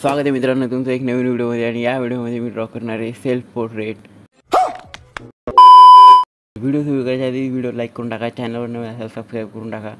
स्वागत आहे मित्रांनो तुमचं एक नवीन व्हिडिओमध्ये आणि या व्हिडिओमध्ये मी ड्रॉ करणार आहे सेल्फ पोर्ट्रेट व्हिडिओ सुरू करायच्या आधी व्हिडिओ लाईक करून टाका चॅनलवर नवीन असेल सबस्क्राईब करून टाका.